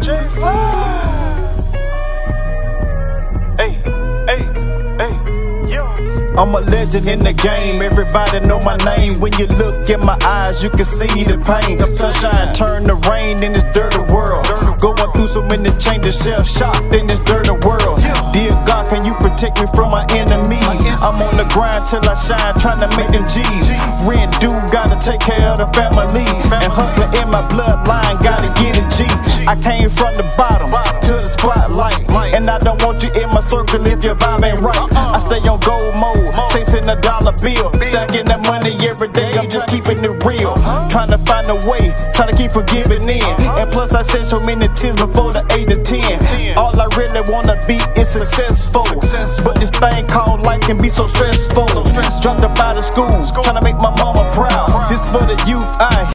J Hey, hey, hey, yeah. I'm a legend in the game, everybody know my name. When you look in my eyes, you can see the pain. The sunshine turned to rain in this dirty world. Going through so many changes, shell shocked in this dirty world. Dear God, can you protect me from my enemies? I'm on the grind till I shine, trying to make them G's. Rent due, gotta take care of the family. And hustling in my bloodline, gotta I came from the bottom to the spotlight. And I don't want you in my circle if your vibe ain't right. I stay on gold mode, chasing the dollar bill. Stacking that money every day, I'm just keeping it real. Trying to find a way, trying to keep forgiving in. And plus, I said so many tears before the age of 10. All I really wanna be is successful. But this thing called life can be so stressful. Dropped up out of school, trying to make my mama proud. This for the youth, I